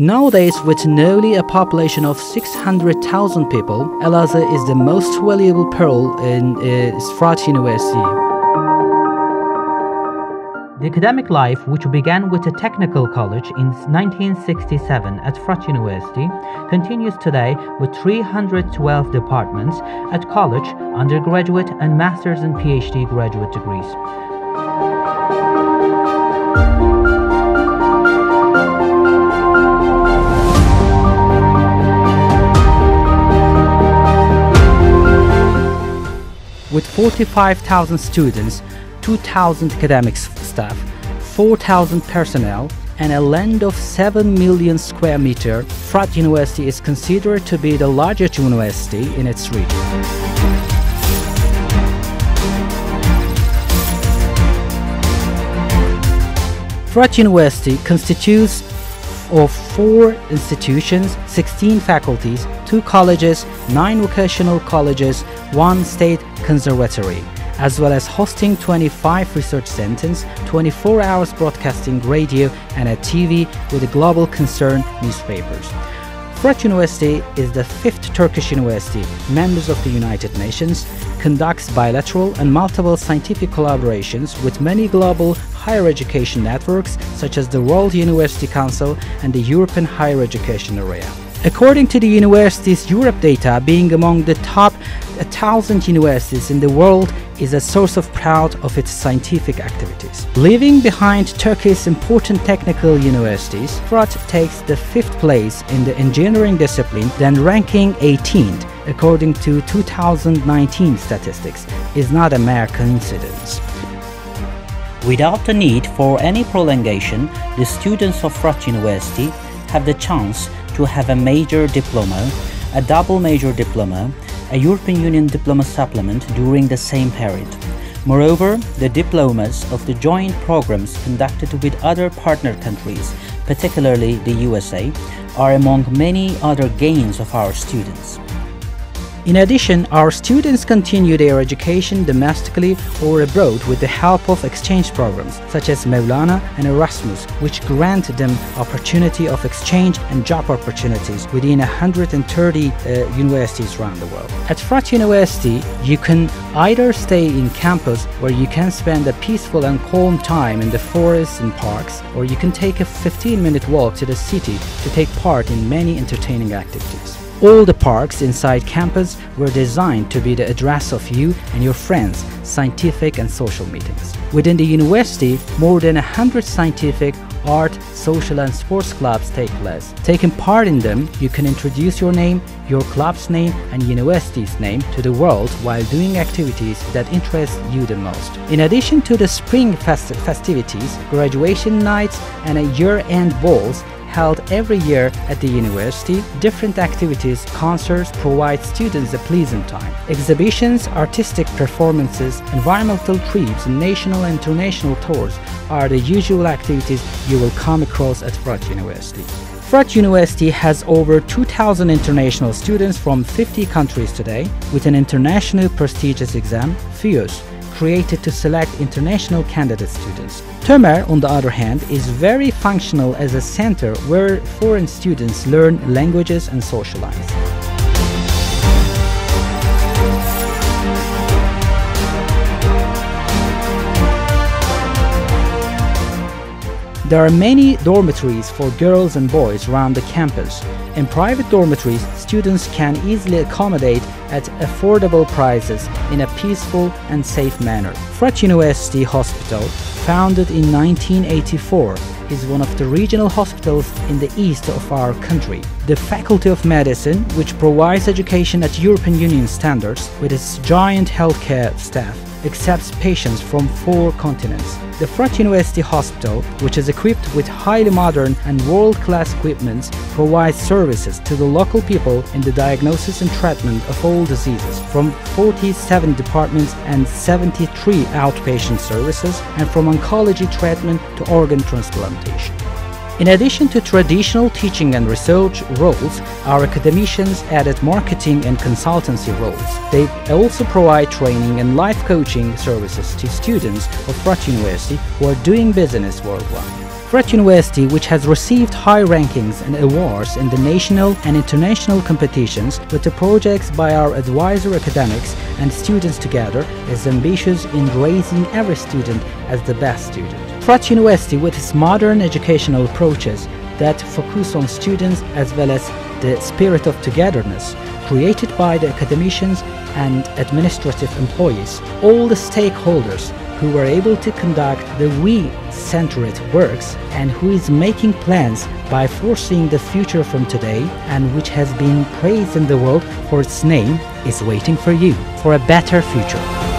Nowadays, with nearly a population of 600,000 people, Elazığ is the most valuable pearl in uh, Fırat University. The academic life, which began with a technical college in 1967 at Fırat University, continues today with 312 departments at college, undergraduate, and master's and PhD graduate degrees. With 45,000 students, 2,000 academic staff, 4,000 personnel, and a land of 7 million square meter, Fırat University is considered to be the largest university in its region. Fırat University constitutes of four institutions, 16 faculties, two colleges, nine vocational colleges, one state conservatory, as well as hosting 25 research centers, 24 hours broadcasting radio, and a TV with a global concern newspapers. Fırat University is the fifth Turkish university, members of the United Nations, conducts bilateral and multiple scientific collaborations with many global higher education networks such as the World University Council and the European Higher Education Area. According to the university's URAP data, being among the top 1,000 universities in the world is a source of pride of its scientific activities. Leaving behind Turkey's important technical universities, Fırat takes the fifth place in the engineering discipline, then ranking 18th according to 2019 statistics, is not a mere coincidence. Without the need for any prolongation, the students of Fırat University have the chance to have a major diploma, a double major diploma, a European Union diploma supplement during the same period. Moreover, the diplomas of the joint programs conducted with other partner countries, particularly the USA, are among many other gains of our students. In addition, our students continue their education domestically or abroad with the help of exchange programs such as Mevlana and Erasmus, which grant them opportunity of exchange and job opportunities within 130 uh, universities around the world. At Fırat University, you can either stay in campus where you can spend a peaceful and calm time in the forests and parks, or you can take a 15-minute walk to the city to take part in many entertaining activities. All the parks inside campus were designed to be the address of you and your friends' scientific and social meetings. Within the university, more than 100 scientific, art, social and sports clubs take place. Taking part in them, you can introduce your name, your club's name and university's name to the world while doing activities that interest you the most. In addition to the spring fest festivities, graduation nights and year-end balls, held every year at the university, different activities, concerts provide students a pleasant time. Exhibitions, artistic performances, environmental trips, and national and international tours are the usual activities you will come across at Fırat University. Fırat University has over 2,000 international students from 50 countries today, with an international prestigious exam, FIUS, created to select international candidate students. Tömer, on the other hand, is very functional as a center where foreign students learn languages and socialize. There are many dormitories for girls and boys around the campus. In private dormitories, students can easily accommodate at affordable prices in a peaceful and safe manner. Fırat University Hospital, founded in 1984, is one of the regional hospitals in the east of our country. The Faculty of Medicine, which provides education at European Union standards with its giant healthcare staff, accepts patients from four continents. The Fırat University Hospital, which is equipped with highly modern and world-class equipment, provides services to the local people in the diagnosis and treatment of all diseases, from 47 departments and 73 outpatient services, and from oncology treatment to organ transplantation. In addition to traditional teaching and research roles, our academicians added marketing and consultancy roles. They also provide training and life coaching services to students of Fırat University who are doing business worldwide. Fırat University, which has received high rankings and awards in the national and international competitions with the projects by our advisor academics and students together, is ambitious in raising every student as the best student. Fırat University, with its modern educational approaches that focus on students as well as the spirit of togetherness, created by the academicians and administrative employees, all the stakeholders who were able to conduct the we-centered works and who is making plans by foreseeing the future from today and which has been praised in the world for its name is waiting for you for a better future.